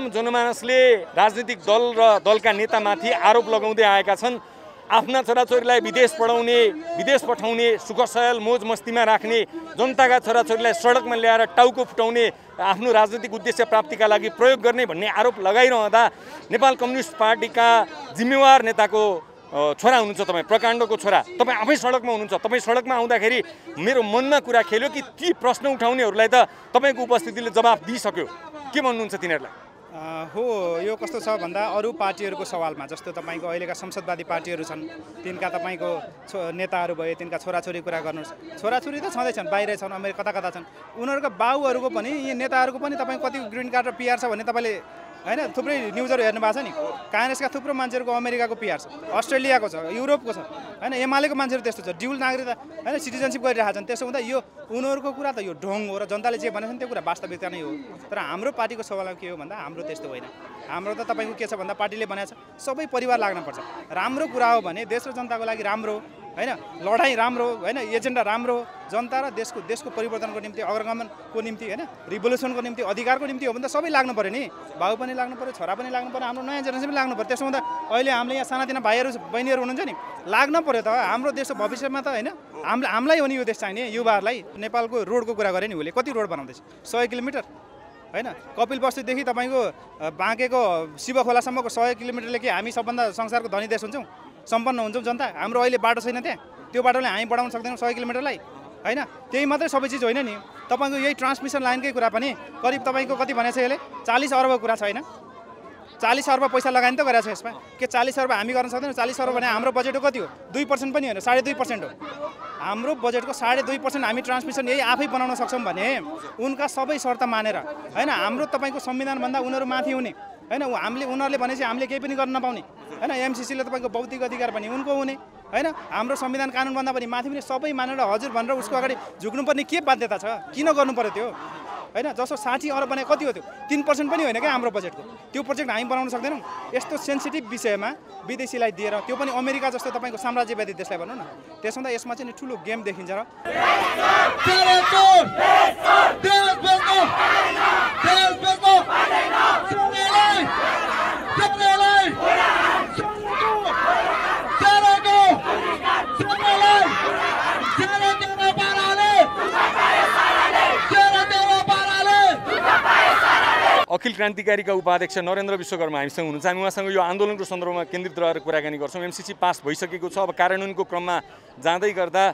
आम जनमानसले राजनीतिक दल र दलका नेतामाथि आरोप लगाउँदै आएका छन्। आफ्ना छोराछोरीलाई विदेश पढाउने विदेश पठाउने सुखसयल मोज मस्तीमा राख्ने जनताका छोराछोरीलाई सडकमा ल्याएर टाउको फुटाउने आफ्नो राजनीतिक उद्देश्य प्राप्तिका लागि प्रयोग गर्ने भन्ने आरोप लगाइरहँदा नेपाल कम्युनिस्ट पार्टीका जिम्मेवार नेताको छोरा हुनुहुन्छ तपाईँ प्रकाण्डको छोरा। तपाईँ आफै सडकमा हुनुहुन्छ। तपाईँ सडकमा आउँदाखेरि मेरो मनमा कुरा खेल्यो कि ती प्रश्न उठाउनेहरूलाई त तपाईँको उपस्थितिले जवाफ दिइसक्यो। के भन्नुहुन्छ तिनीहरूलाई? हो यो कस्तो छ भन्दा अरू पार्टीहरूको सवालमा जस्तो तपाईँको अहिलेका संसदवादी पार्टीहरू छन् तिनका तपाईँको छो नेताहरू भए तिनका छोराछोरी कुरा गर्नुहोस् छोराछोरी त छँदैछन् बाहिरै छन् अमेरिका कता कता छन् उनीहरूको बाउहरूको पनि यी नेताहरूको पनि तपाईँको कति ग्रिन कार्ड र पिआर छ भने तपाईँले होइन थुप्रै न्युजहरू हेर्नु भएको छ नि। काङ्ग्रेसका थुप्रो मान्छेहरूको अमेरिकाको पिआर छ अस्ट्रेलियाको छ युरोपको छ। होइन एमालेको मान्छेहरू त्यस्तो छ ड्युल नागरिकता होइन सिटिजनसिप गरिरहेका छन्। त्यसो हुँदा यो उनीहरूको कुरा त यो ढोङ हो र जनताले जे भनेको छन् त्यो कुरा वास्तविकता नै हो। तर हाम्रो पार्टीको सवाल के हो भन्दा हाम्रो त्यस्तो होइन। हाम्रो त तपाईँको के छ भन्दा पार्टीले भनेको छ सबै परिवार लाग्नुपर्छ राम्रो कुरा हो भने देश र जनताको लागि राम्रो होइन लडाइँ राम्रो होइन एजेन्डा राम्रो जनता र देशको देशको परिवर्तनको निम्ति अग्रगमनको निम्ति होइन रिभोल्युसनको निम्ति अधिकारको निम्ति हो भने त सबै लाग्नु पऱ्यो नि। बाउ पनि लाग्नु पऱ्यो छोरा पनि लाग्नु पऱ्यो हाम्रो नयाँ जेनेरेसन पनि लाग्नु पऱ्यो। त्यसो हुँदा अहिले हामीले यहाँ सानातिना भाइहरू बहिनीहरू हुनुहुन्छ नि लाग्न पऱ्यो त। हाम्रो देशको भविष्यमा त होइन हाम हामीलाई हो नि यो देश चाहिने युवाहरूलाई नेपालको रोडको कुरा गरेँ नि उसले। कति रोड बनाउँदैछ? सय किलोमिटर होइन? कपिल बस्तीदेखि तपाईँको बाँकेको शिव खोलासम्मको सय किलोमिटरले के हामी सबभन्दा संसारको धनी देश हुन्छौँ? सम्पन्न हुन्छौँ जनता। हाम्रो अहिले बाटो छैन त्यहाँ। त्यो बाटोले हामी बढाउन सक्दैनौँ सय किलोमिटरलाई। होइन? त्यही मात्रै सबै चिज होइन नि। तपाईँको यही ट्रान्समिसन लाइनकै कुरा पनि करिब तपाईँको कति भनेको छ यसले? चालिस अर्बको कुरा छ होइन? चालिस अर्ब पैसा लगानी त गरेको छ यसमा। के चालिस अर्ब हामी गर्न सक्दैनौँ? चालिस अर्ब भने हाम्रो बजेट कति हो? दुई पर्सेन्ट पनि होइन साढे दुई पर्सेन्ट हो। हाम्रो बजेटको साढे दुई पर्सेन्ट हामी ट्रान्समिसन यही आफै बनाउन सक्छौँ भने उनका सबै शर्त मानेर होइन हाम्रो तपाईँको संविधानभन्दा उनीहरू माथि हुने होइन हामीले उनीहरूले भनेपछि हामीले केही पनि गर्न नपाउने होइन एमसिसीले तपाईँको बौद्धिक अधिकार पनि उनको हुने होइन हाम्रो संविधान कानुनभन्दा पनि माथि पनि सबै मानेर हजुर भनेर उसको अगाडि झुक्नुपर्ने के बाध्यता छ? किन गर्नु पऱ्यो त्यो? होइन जस्तो साठी अरब भने कति हो त्यो? तिन पर्सेन्ट पनि होइन क्या हाम्रो बजेटको त्यो प्रोजेक्ट हामी बनाउन सक्दैनौँ। यस्तो सेन्सिटिभ विषयमा विदेशीलाई दिएर त्यो पनि अमेरिका जस्तो तपाईँको साम्राज्यवादी देशलाई भनौँ न। त्यसो हुँदा यसमा चाहिँ नि ठुलो गेम देखिन्छ र। अखिल क्रान्तिकारीका उपाध्यक्ष नरेन्द्र विश्वकर्मा हामीसँग हुनुहुन्छ। हामी उहाँसँग यो आन्दोलनको सन्दर्भमा केन्द्रित रहेर कुराकानी गर्छौँ। एमसिसी पास भइसकेको छ। अब कार्यान्वयनको क्रममा जाँदै गर्दा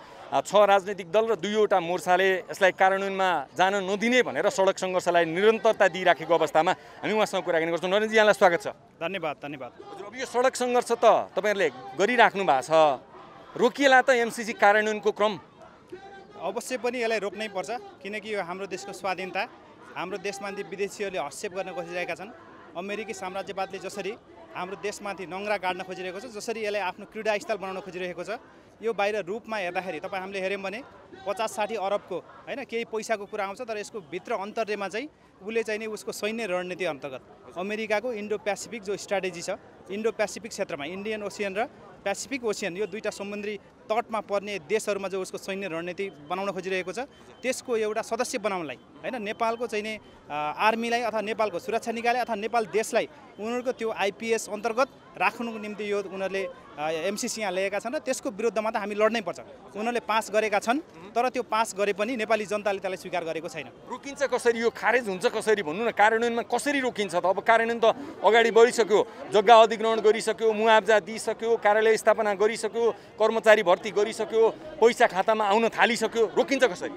छ राजनैतिक दल र दुईवटा मोर्चाले यसलाई कार्यान्वयनमा जान नदिने भनेर सडक सङ्घर्षलाई निरन्तरता दिइराखेको अवस्थामा हामी उहाँसँग कुराकानी गर्छौँ। नरेन्द्रजी यहाँलाई स्वागत छ। धन्यवाद धन्यवाद। हजुर अब यो सडक सङ्घर्ष त तपाईँहरूले गरिराख्नु भएको छ। रोकिएला त एमसिसी कार्यान्वयनको क्रम? अवश्य पनि यसलाई रोक्नै पर्छ किनकि यो हाम्रो देशको स्वाधीनता। हाम्रो देशमाथि विदेशीहरूले हस्तक्षेप गर्न खोजिरहेका छन्। अमेरिकी साम्राज्यवादले जसरी हाम्रो देशमाथि नङ्ग्रा गाड्न खोजिरहेको छ जसरी यसलाई आफ्नो क्रीडा स्थल बनाउन खोजिरहेको छ यो बाहिर रूपमा हेर्दाखेरि तपाईँ हामीले हेऱ्यौँ भने पचास साठी अरबको होइन केही पैसाको कुरा आउँछ तर यसको भित्र अन्तर्यमा चाहिँ उसले चाहिँ नि उसको सैन्य रणनीति अन्तर्गत अमेरिकाको इन्डो पेसिफिक जो स्ट्राटेजी छ इन्डो पेसिफिक क्षेत्रमा इन्डियन ओसियन र पेसिफिक ओसियन यो दुईवटा समुद्री तटमा पर्ने देशहरूमा जो उसको सैन्य रणनीति बनाउन खोजिरहेको छ त्यसको एउटा सदस्य बनाउनलाई होइन? नेपालको चाहिँ नि अ, आर्मीलाई अथवा नेपालको सुरक्षा निकायलाई अथवा नेपाल देशलाई उनीहरूको त्यो आइपिएस अन्तर्गत राख्नुको निम्ति यो उनीहरूले एमसिसी यहाँ ल्याएका छन् र त्यसको विरुद्धमा त हामी लड्नै पर्छ। उनीहरूले पास गरेका छन् तर त्यो पास गरे पनि नेपाली जनताले त्यसलाई स्वीकार गरेको छैन। रोकिन्छ कसरी? यो खारेज हुन्छ कसरी भन्नु न? कार्यान्वयनमा कसरी रोकिन्छ त? अब कार्यान्वयन त अगाडि बढिसक्यो जग्गा अधिग्रहण गरिसक्यो मुआवजा दिइसक्यो कार्यालय स्थापना गरिसक्यो कर्मचारी भर्ती गरिसक्यो पैसा खातामा आउन थालिसक्यो रोकिन्छ कसरी?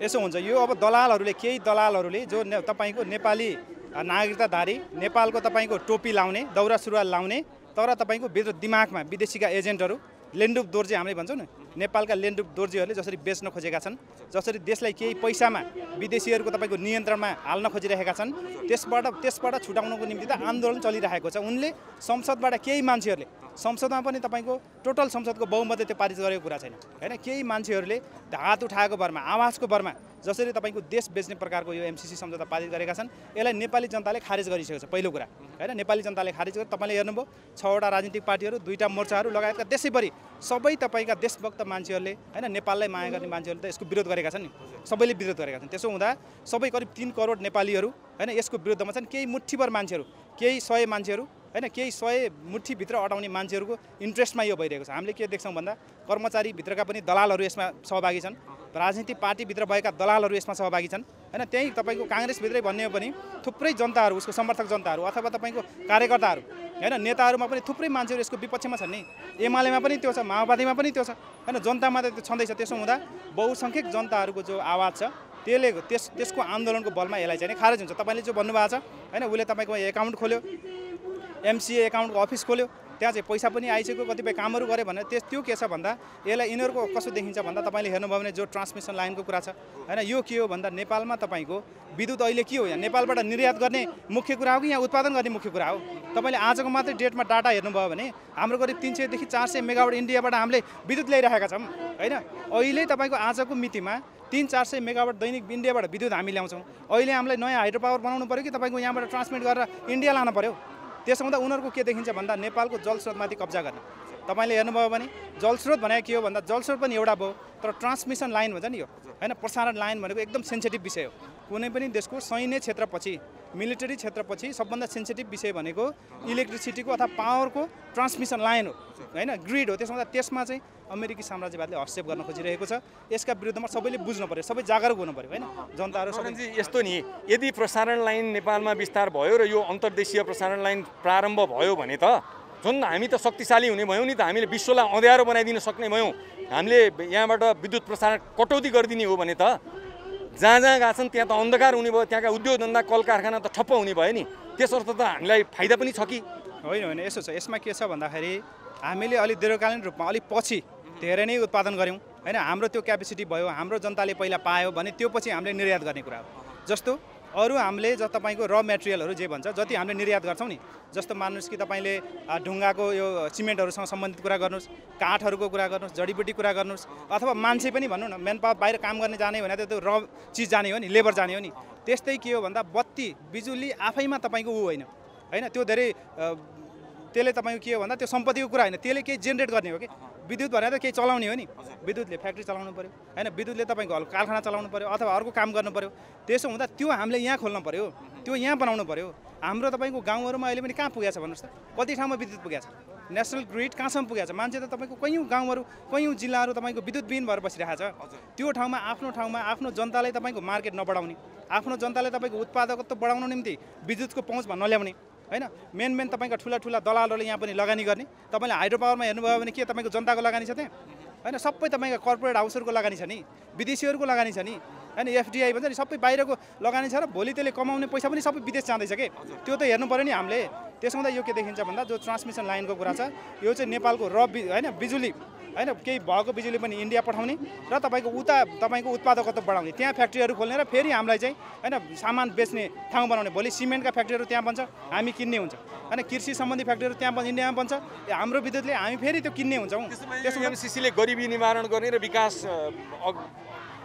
यसो हुन्छ। यो अब दलालहरूले केही दलालहरूले जो ने तपाईँको नेपाली नागरिकताधारी नेपालको तपाईँको टोपी लाउने दौरा सुरुवाल लाउने तर तपाईँको भित्र दिमागमा विदेशीका एजेन्टहरू लेन्डुप दोर्जे हामीले भन्छौँ न। नेपालका लेन्डुप दोर्जेहरूले जसरी बेच्न खोजेका छन् जसरी देशलाई केही पैसामा विदेशीहरूको तपाईँको नियन्त्रणमा हाल्न खोजिरहेका छन् त्यसबाट त्यसबाट छुटाउनको निम्ति त आन्दोलन चलिरहेको छ। उनले संसदबाट केही मान्छेहरूले संसदमा पनि तपाईँको टोटल संसदको बहुमतले त्यो पारित गरेको कुरा छैन। होइन केही मान्छेहरूले हात उठाएको भरमा आवाजको भरमा जसरी तपाईँको देश बेच्ने प्रकारको यो एमसिसी सम्झौता पारित गरेका छन् यसलाई नेपाली जनताले खारेज गरिसकेको छ पहिलो कुरा। होइन नेपाली जनताले खारेज गर्यो तपाईँले हेर्नुभयो छवटा राजनीतिक पार्टीहरू दुईवटा मोर्चाहरू लगायतका देशैभरि सबै तपाईँका देशभक्त मान्छेहरूले होइन नेपाललाई माया गर्ने मान्छेहरूले त यसको विरोध गरेका छन् नि। सबैले विरोध गरेका छन्। त्यसो हुँदा सबै करिब तिन करोड नेपालीहरू होइन यसको विरुद्धमा चाहिँ केही मुठीभर मान्छेहरू केही सय मान्छेहरू होइन केही सय मुठीभित्र अटाउने मान्छेहरूको इन्ट्रेस्टमा यो भइरहेको छ। हामीले के देख्छौँ भन्दा कर्मचारीभित्रका पनि दलालहरू यसमा सहभागी छन्। राजनीतिक पार्टीभित्र भएका दलालहरू यसमा सहभागी छन्। होइन त्यहीँ तपाईँको काङ्ग्रेसभित्रै भन्ने हो भने थुप्रै जनताहरू उसको समर्थक जनताहरू अथवा तपाईँको कार्यकर्ताहरू होइन नेताहरूमा पनि थुप्रै मान्छेहरू यसको विपक्षमा छन् नि। एमालेमा पनि त्यो छ माओवादीमा पनि त्यो छ। होइन जनतामा त त्यो छँदैछ त्यसो हुँदा बहुसङ्ख्यक जनताहरूको जो आवाज छ त्यसले त्यस त्यसको आन्दोलनको बलमा यसलाई चाहिँ खारेज हुन्छ। तपाईँले जो भन्नुभएको छ होइन उसले तपाईँको एकाउन्ट खोल्यो एमसिए एकाउन्टको अफिस खोल्यो त्यहाँ चाहिँ पैसा पनि आइसक्यो कतिपय कामहरू गऱ्यो भने त्यस त्यो के छ भन्दा यसलाई यिनीहरूको कसो देखिन्छ भन्दा तपाईँले हेर्नुभयो भने जो ट्रान्समिसन लाइनको कुरा छ होइन यो के हो भन्दा नेपालमा तपाईँको विद्युत अहिले के हो यहाँ? नेपालबाट निर्यात गर्ने मुख्य कुरा हो कि यहाँ उत्पादन गर्ने मुख्य कुरा हो? तपाईँले आजको मात्रै डेटमा डाटा हेर्नुभयो भने हाम्रो करिब तिन सयदेखि चार सय मेगावाट इन्डियाबाट हामीले विद्युत ल्याइरहेका छौँ होइन? अहिले तपाईँको आजको मितिमा तिन चार सय मेगावाट दैनिक इन्डियाबाट विद्युत हामी ल्याउँछौँ। अहिले हामीलाई नयाँ हाइड्रो पावर बनाउनु पऱ्यो कि तपाईँको यहाँबाट ट्रान्समिट गरेर इन्डिया लानु पऱ्यो त्यसो हुँदा उनीहरूको के देखिन्छ भन्दा नेपालको जलस्रोतमाथि कब्जा गर्ने। तपाईँले हेर्नुभयो भने जलस्रोत भनेको के हो भन्दा जलस्रोत पनि एउटा भयो तर ट्रान्समिसन लाइन भन्छ नि यो। होइन प्रसारण लाइन भनेको एकदम सेन्सिटिभ विषय हो। कुनै पनि देशको सैन्य क्षेत्रपछि मिलिटरी क्षेत्रपछि सबभन्दा सेन्सिटिभ विषय भनेको इलेक्ट्रिसिटीको अथवा पावरको ट्रान्समिसन लाइन हो होइन? ग्रिड हो त्यसो हुँदा त्यसमा चाहिँ अमेरिकी साम्राज्यवादले हस्तक्षेप गर्न खोजिरहेको छ। यसका विरुद्धमा सबैले बुझ्नु पऱ्यो सबै जागरुक हुनु पऱ्यो होइन? जनताहरू सबै यस्तो नि यदि प्रसारण लाइन नेपालमा विस्तार भयो र यो अन्तर्देशीय प्रसारण लाइन प्रारम्भ भयो भने त झन् हामी त शक्तिशाली हुने भयौँ नि त हामीले विश्वलाई अँध्यारो बनाइदिन सक्ने भयौँ। हामीले यहाँबाट विद्युत प्रसारण कटौती गरिदिने हो भने त जहाँ जहाँ गएको छन् त्यहाँ त अन्धकार हुने भयो त्यहाँका उद्योग धन्दा कल कारखाना त ठप्प हुने भयो नि। त्यसर्थ त हामीलाई फाइदा पनि छ कि? होइन होइन यसो छ। यसमा के छ भन्दाखेरि हामीले अलिक दीर्घकालीन रूपमा अलिक पछि धेरै नै उत्पादन गऱ्यौँ। होइन हाम्रो त्यो क्यापेसिटी भयो हाम्रो जनताले पहिला पायो भने त्यो पछि हामीले निर्यात गर्ने कुरा हो। जस्तो अरू हामीले ज तपाईँको र मेटेरियलहरू जे भन्छ जति हामीले निर्यात गर्छौँ नि जस्तो मान्नुहोस् कि तपाईँले ढुङ्गाको यो सिमेन्टहरूसँग सम्बन्धित कुरा गर्नुहोस् काठहरूको कुरा गर्नुहोस् जडीबुटी कुरा गर्नुहोस् अथवा मान्छे पनि भनौँ न मेन पावर बाहिर काम गर्ने जाने भने त त्यो र चिज जाने हो नि लेबर जाने हो नि। त्यस्तै के हो भन्दा बत्ती बिजुली आफैमा तपाईँको ऊ होइन होइन? त्यो धेरै त्यसले तपाईँको के हो भन्दा त्यो सम्पत्तिको कुरा होइन। त्यसले केही जेनेरेट गर्ने हो कि? विद्युत भनेर त केही चलाउने हो नि। विद्युतले फ्याक्ट्री चलाउनु पऱ्यो होइन विद्युतले तपाईँको हल कारखाना चलाउनु पऱ्यो अथवा अर्को काम गर्नु पऱ्यो त्यसो हुँदा त्यो हामीले यहाँ खोल्नु पऱ्यो त्यो यहाँ बनाउनु पऱ्यो हाम्रो तपाईँको गाउँहरूमा अहिले पनि कहाँ पुगेको छ भन्नुहोस् त? कति ठाउँमा विद्युत पुगेको छ? नेसनल ग्रिड कहाँसम्म पुगेको छ? मान्छे त तपाईँको कैयौँ गाउँहरू कैयौँ जिल्लाहरू तपाईँको विद्युतविहीन भएर बसिरहेको छ। त्यो ठाउँमा आफ्नो ठाउँमा आफ्नो जनतालाई तपाईँको मार्केट नबढाउने आफ्नो जनतालाई तपाईँको उत्पादकत्व बढाउनु निम्ति विद्युतको पहुँचमा नल्याउने। होइन? मेन मेन तपाईँका ठुला ठुला दलालहरूले यहाँ पनि लगानी गर्ने। तपाईँले हाइड्रो पावरमा हेर्नुभयो भने के तपाईँको जनताको लगानी छ त्यहाँ? होइन सबै तपाईँको कर्पोरेट हाउसहरूको लगानी छ नि। विदेशीहरूको लगानी छ नि। होइन एफडिआई भन्छ नि सबै बाहिरको लगानी छ र भोलि त्यसले कमाउने पैसा पनि सबै विदेश जाँदैछ कि? त्यो त हेर्नु पऱ्यो नि हामीले। त्यसो हुँदा यो के देखिन्छ भन्दा जो ट्रान्समिसन लाइनको कुरा छ यो चाहिँ नेपालको र होइन बिजुली। होइन केही भएको बिजुली पनि इन्डिया पठाउने र तपाईँको उता तपाईँको उत्पादकत्व बढाउने। त्यहाँ फ्याक्ट्रीहरू खोल्ने र फेरि हामीलाई चाहिँ होइन सामान बेच्ने ठाउँ बनाउने। भोलि सिमेन्टका फ्याक्ट्रीहरू त्यहाँ बन्छ हामी किन्ने हुन्छ। होइन कृषि सम्बन्धी फ्याक्ट्रीहरू त्यहाँ बन्छ इन्डियामा बन्छ। हाम्रो विद्युतले हामी फेरि त्यो किन्ने हुन्छौँ। त्यसो एमसिसीले गरिबी निवारण गर्ने र विकास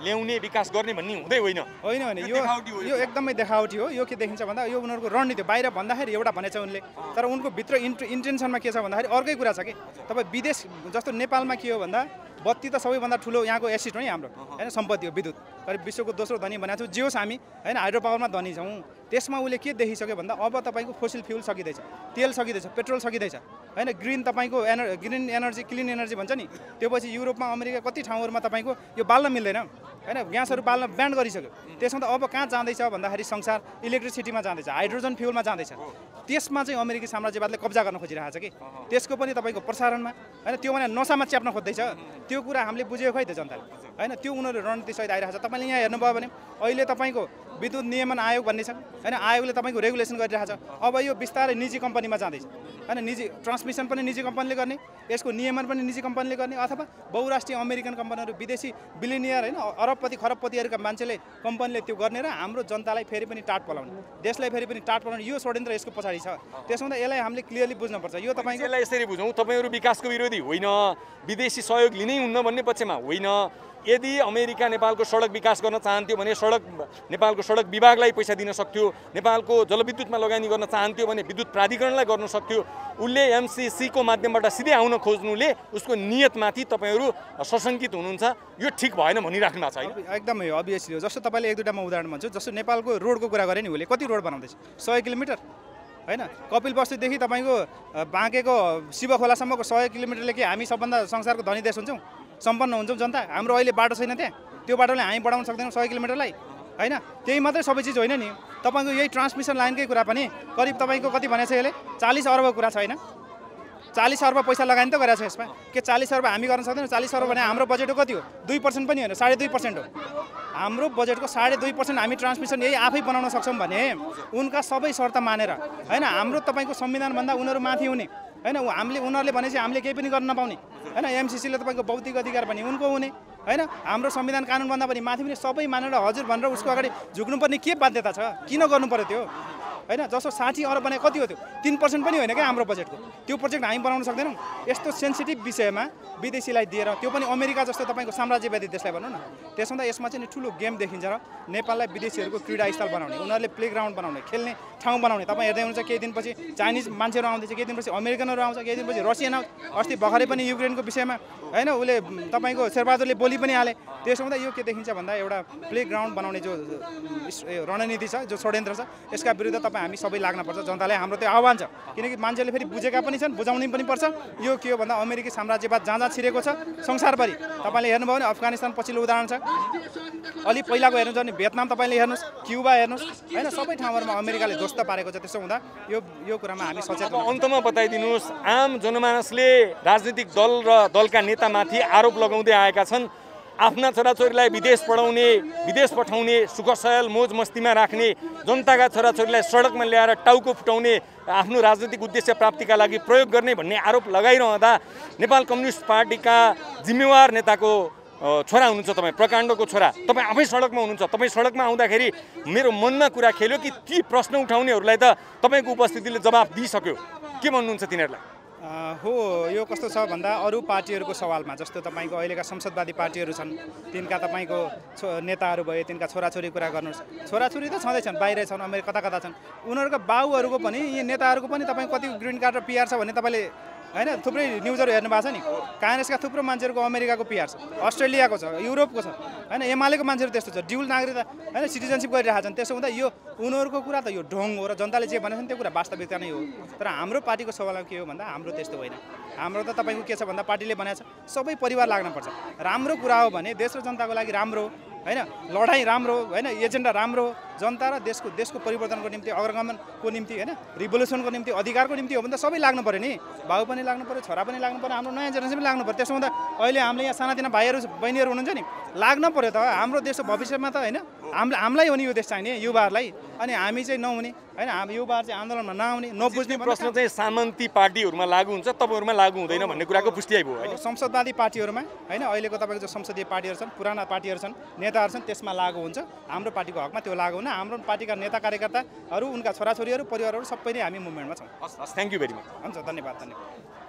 ल्याउने विकास गर्ने भन्ने हुँदै होइन। होइन होइन यो यो। एकदमै देखावटी हो। यो के देखिन्छ भन्दा यो उनीहरूको रणनीति। बाहिर भन्दाखेरि एउटा भनेछ उनले। तर उनको भित्र इन्ट इन्टेन्सनमा के छ भन्दाखेरि अर्कै कुरा छ कि। तपाईँ विदेश जस्तो नेपालमा के हो भन्दा बत्ती त सबैभन्दा ठुलो यहाँको एसिड हो नि हाम्रो। होइन सम्पत्ति हो विद्युत। करिब विश्वको दोस्रो धनी भनेको छु जे होस् हामी। होइन हाइड्रो पावरमा धनी छौँ। त्यसमा उसले के देखिसक्यो भन्दा अब तपाईँको फोसिल फ्युल सकिँदैछ तेल सकिँदैछ पेट्रोल सकिँदैछ। होइन ग्रिन तपाईँको energy green energy clean energy भन्छ नि त्यो पछि युरोपमा अमेरिका कति ठाउँहरूमा तपाईँको यो बाल्न मिल्दैन। होइन ग्यासहरू बाल्न ब्यान्ड गरिसक्यो। त्यसमा त अब कहाँ जाँदैछ भन्दाखेरि संसार इलेक्ट्रिसिटीमा जाँदैछ हाइड्रोजन फ्युलमा जाँदैछ। त्यसमा चाहिँ अमेरिकी साम्राज्यवादले कब्जा गर्न खोजिरहेको छ कि। त्यसको पनि तपाईँको प्रसारणमा होइन त्यो भने नसामा च्याप्न खोज्दैछ। त्यो कुरा हामीले बुझेको खै त जनताले। होइन त्यो उनीहरू रणनीतिसहित आइरहेको छ तपाईँले यहाँ हेर्नुभयो भने अहिले तपाईँको विद्युत नियमन आयोग भन्ने छ। होइन आयोगले तपाईँको रेगुलेसन गरिरहेको छ अब यो बिस्तारै निजी कम्पनीमा जाँदैछ। होइन निजी ट्रान्समिसन पनि निजी कम्पनीले गर्ने यसको नियमन पनि निजी कम्पनीले गर्ने अथवा बहुराष्ट्रिय अमेरिकन कम्पनीहरू विदेशी बिलिनियर होइन अरबपति खरबपतिहरूका मान्छेले कम्पनीले त्यो गर्ने र हाम्रो जनतालाई फेरि पनि टाट पलाउने। देशलाई फेरि पनि टाट पलाउने यो षड्यन्त्र यसको पछाडि छ। त्यसो हुँदा यसलाई हामीले क्लियरली बुझ्नुपर्छ। यो तपाईँको यसलाई यसरी बुझौँ तपाईँहरू विकासको विरोधी होइन विदेशी सहयोग लिनै हुन्न भन्ने पक्षमा होइन। यदि अमेरिका नेपालको सडक विकास गर्न चाहन्थ्यो भने सडक नेपालको सडक विभागलाई पैसा दिन सक्थ्यो नेपालको जलविद्युतमा लगानी गर्न चाहन्थ्यो भने विद्युत प्राधिकरणलाई गर्न सक्थ्यो उसले एमसिसीको माध्यमबाट सिधै आउन खोज्नुले उसको नियतमाथि तपाईँहरू सशङ्कित हुनुहुन्छ। यो ठिक भएन भनिराख्नु भएको छ होइन एकदमै हो अभियसली हो। जस्तो तपाईँले एक दुईवटा म उदाहरण भन्छु। जस्तो नेपालको रोडको कुरा गरेँ नि उसले कति रोड बनाउँदैछ? सय किलोमिटर? होइन? कपिल बस्तीदेखि तपाईँको बाँकेको शिव खोलासम्मको सय किलोमिटरले के हामी सबभन्दा संसारको धनी देश हुन्छौँ? सम्पन्न हुन्छौँ जनता। हाम्रो अहिले बाटो छैन त्यहाँ। त्यो बाटोले हामी बढाउन सक्दैनौँ सय किलोमिटरलाई। होइन? त्यही मात्रै सबै चिज होइन नि। तपाईँको यही ट्रान्समिसन लाइनकै कुरा पनि करिब तपाईँको कति भनेको छ यसले? चालिस अर्बको कुरा छ होइन? चालिस अर्ब पैसा लगानी त गरेको छ यसमा। के चालिस अर्ब हामी गर्न सक्दैनौँ? चालिस अर्ब भने हाम्रो बजेटको कति हो? दुई पर्सेन्ट पनि होइन साढे दुई पर्सेन्ट हो। हाम्रो बजेटको साढे दुई पर्सेन्ट हामी ट्रान्समिसन यही आफै बनाउन सक्छौँ भने उनका सबै शर्त मानेर होइन? हाम्रो तपाईँको संविधानभन्दा उनीहरू माथि हुने होइन? हामीले उनीहरूले भनेपछि हामीले केही पनि गर्न नपाउने। होइन एमसिसीले तपाईँको बौद्धिक अधिकार पनि उनको हुने। होइन हाम्रो संविधान कानुनभन्दा पनि माथि पनि सबै मानेर हजुर भनेर उसको अगाडि झुक्नुपर्ने के बाध्यता छ? किन गर्नु पऱ्यो त्यो? होइन जस्तो साठी अरब भने कति हो त्यो? तिन पर्सेन्ट पनि होइन क्या हाम्रो बजेटको त्यो प्रोजेक्ट हामी बनाउन सक्दैनौँ। यस्तो सेन्सिटिभ विषयमा विदेशीलाई दिएर त्यो पनि अमेरिका जस्तो तपाईँको साम्राज्यवादी देशलाई भनौँ न। त्यसमा त यसमा चाहिँ ठुलो गेम देखिन्छ र नेपाललाई विदेशीहरूको क्रीडा स्थल बनाउने उनीहरूले प्ले ग्राउन्ड बनाउने खेल्ने ठाउँ बनाउने। तपाईँ हेर्दै हुनुहुन्छ केही दिनपछि चाइनिज मान्छेहरू आउँदैछ केही दिनपछि अमेरिकनहरू आउँछ केही दिनपछि रसियन अस्ति भर्खरै पनि युक्रेनको विषयमा होइन उसले तपाईँको शेरबहादुरले बोली पनि हाले। त्यसो हुँदा यो के देखिन्छ भन्दा एउटा प्ले ग्राउन्ड बनाउने जो रणनीति छ जो षड्यन्त्र छ यसका विरुद्ध हामी सबै लाग्नुपर्छ जनतालाई हाम्रो त्यो आह्वान छ। किनकि मान्छेले फेरि बुझेका पनि छन् बुझाउनु पनि पर्छ। यो के हो भन्दा अमेरिकी साम्राज्यवाद जहाँ जहाँ छिरेको छ संसारभरि। तपाईँले हेर्नुभयो भने अफगानिस्तान पछिल्लो उदाहरण छ। अलि पहिलाको हेर्नुहुन्छ भने भियतनाम तपाईँले हेर्नुहोस् क्युबा हेर्नुहोस्। होइन सबै ठाउँहरूमा अमेरिकाले ध्वस्त पारेको छ त्यसो हुँदा यो यो कुरामा हामी सचेत अन्तमा बताइदिनुहोस् आम जनमानसले राजनीतिक दल र दलका नेतामाथि आरोप लगाउँदै आएका छन्। आफ्ना छोराछोरीलाई विदेश पढाउने विदेश पठाउने सुखसयल मोज मस्तीमा राख्ने जनताका छोराछोरीलाई सडकमा ल्याएर टाउको फुटाउने आफ्नो राजनीतिक उद्देश्य प्राप्तिका लागि प्रयोग गर्ने भन्ने आरोप लगाइरहँदा नेपाल कम्युनिस्ट पार्टीका जिम्मेवार नेताको छोरा हुनुहुन्छ तपाईँ प्रकाण्डको छोरा। तपाईँ आफै सडकमा हुनुहुन्छ। तपाईँ सडकमा आउँदाखेरि मेरो मनमा कुरा खेल्यो कि ती प्रश्न उठाउनेहरूलाई त तपाईँको उपस्थितिले जवाफ दिइसक्यो। के भन्नुहुन्छ तिनीहरूलाई? हो यो कस्तो छ भन्दा अरू पार्टीहरूको सवालमा जस्तो तपाईँको अहिलेका संसदवादी पार्टीहरू छन् तिनका तपाईँको छो नेताहरू भए तिनका छोराछोरी कुरा गर्नुहोस्। छोराछोरी त छँदैछन् बाहिर छन् अमेरिका कता कता छन्। उनीहरूका बाउहरूको पनि यी नेताहरूको पनि तपाईँ कति ग्रिन कार्ड र पिआर छ भने तपाईँले होइन थुप्रै न्युजहरू हेर्नु भएको छ नि। काङ्ग्रेसका थुप्रो मान्छेहरूको अमेरिकाको पिआर छ अस्ट्रेलियाको छ युरोपको छ। होइन एमालेको मान्छेहरू त्यस्तो छ ड्युल नागरिकता होइन सिटिजनसिप गरिरहेका छन्। त्यसो हुँदा यो उनीहरूको कुरा त यो ढोङ हो र जनताले जे भनेको छन् त्यो कुरा वास्तविकता नै हो। तर हाम्रो पार्टीको सवालमा के हो भन्दा हाम्रो त्यस्तो होइन। हाम्रो त तपाईँको के छ भन्दा पार्टीले भनेको छ सबै परिवार लाग्नुपर्छ राम्रो कुरा हो भने देश र जनताको लागि राम्रो होइन? लडाइँ राम्रो होइन? एजेन्डा राम्रो जनता र देशको देशको परिवर्तनको निम्ति अग्रगमनको निम्ति होइन? रिभोल्युसनको निम्ति अधिकारको निम्ति हो भने त सबै लाग्नु पऱ्यो नि। बाउ पनि लाग्नु पऱ्यो छोरा पनि लाग्नु पऱ्यो हाम्रो नयाँ जेनेरेसन पनि लाग्नु पऱ्यो। त्यसो हुँदा अहिले हामीले यहाँ सानातिना भाइहरू बहिनीहरू हुनुहुन्छ नि लाग्न पऱ्यो त। हाम्रो देशको भविष्यमा त होइन? हाम्रो हामीलाई हो नि यो देश चाहिने युवाहरूलाई। अनि हामी चाहिँ नहुने होइन? हामी युवाहरू चाहिँ आन्दोलनमा नआउने नबुझ्ने प्रश्न चाहिँ सामन्ती पार्टीहरूमा लागु हुन्छ तपाईँहरूमा लागु हुँदैन भन्ने कुराको पुष्टि आइभयो होइन संसदवादी पार्टीहरूमा होइन? अहिलेको तपाईँको जो संसदीय पार्टीहरू छन् पुराना पार्टीहरू छन् नेताहरू छन् त्यसमा लागु हुन्छ। हाम्रो पार्टीको हकमा त्यो लागु हुन हाम्रो पार्टीका नेता कार्यकर्ताहरू उनका छोराछोरीहरू परिवारहरू सबै नै हामी मुभमेन्टमा छौँ। हस् हस् थ्याङ्क यू भेरी मच हुन्छ धन्यवाद धन्यवाद।